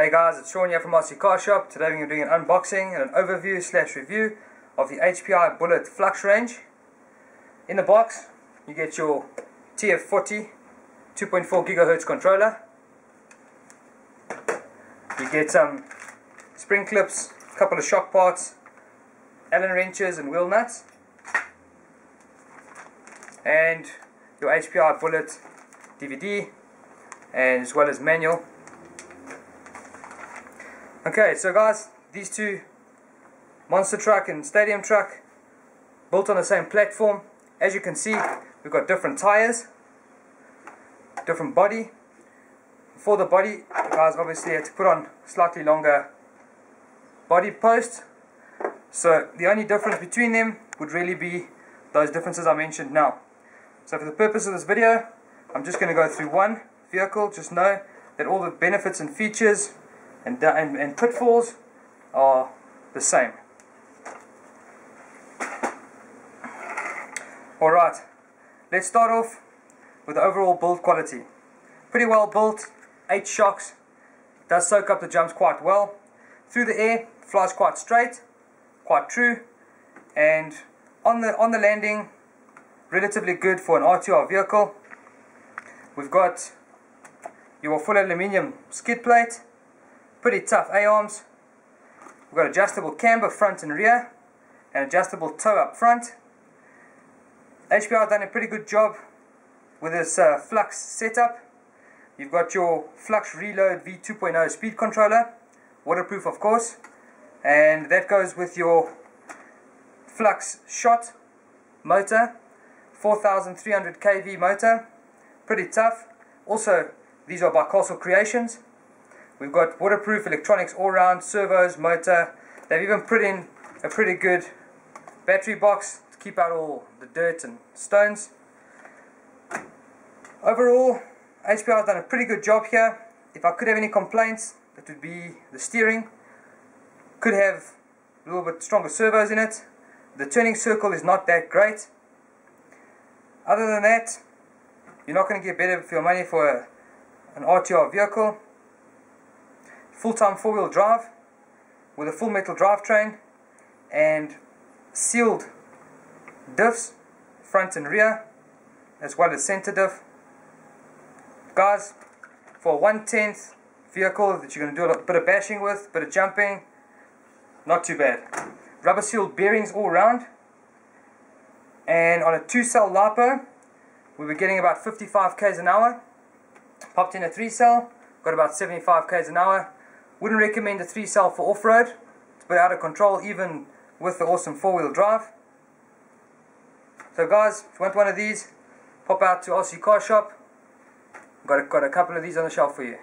Hey guys, it's Sean here from RC Car Shop. Today we're doing an unboxing and an overview slash review of the HPI Bullet Flux range. In the box, you get your TF40 2.4 gigahertz controller. You get some spring clips, a couple of shock parts, Allen wrenches and wheel nuts, and your HPI Bullet DVD, and as well as manual Okay, so guys, these two monster truck and stadium truck built on the same platform. As you can see, we've got different tires, different body. For the body, guys obviously had to put on slightly longer body post. So the only difference between them would really be those differences I mentioned now. So for the purpose of this video, I'm just going to go through one vehicle. Just know that all the benefits and features and, and, and pitfalls are the same. Alright, let's start off with the overall build quality. Pretty well built, 8 shocks, does soak up the jumps quite well. Through the air, flies quite straight, quite true, and on the, on the landing, relatively good for an RTR vehicle. We've got your full aluminium skid plate, Pretty tough A-arms. We've got adjustable camber front and rear and adjustable toe up front. HPI done a pretty good job with this uh, Flux setup. You've got your Flux Reload V2.0 speed controller, waterproof of course, and that goes with your Flux Shot motor, 4300 kV motor, pretty tough. Also, these are by Castle Creations. We've got waterproof electronics all round, servos, motor. They've even put in a pretty good battery box to keep out all the dirt and stones. Overall, HPI has done a pretty good job here. If I could have any complaints, it would be the steering. Could have a little bit stronger servos in it. The turning circle is not that great. Other than that, you're not going to get better for your money for a, an RTR vehicle full-time four-wheel drive with a full metal drivetrain and sealed diffs front and rear as well as center diff. Guys for a 1 10th vehicle that you're going to do a bit of bashing with bit of jumping not too bad. Rubber sealed bearings all around and on a two cell LiPo we were getting about 55 k's an hour. Popped in a three cell got about 75 k's an hour wouldn't recommend a 3 cell for off-road. It's a bit out of control even with the awesome 4-wheel drive. So guys, if you want one of these, pop out to RC Car Shop. Got a, got a couple of these on the shelf for you.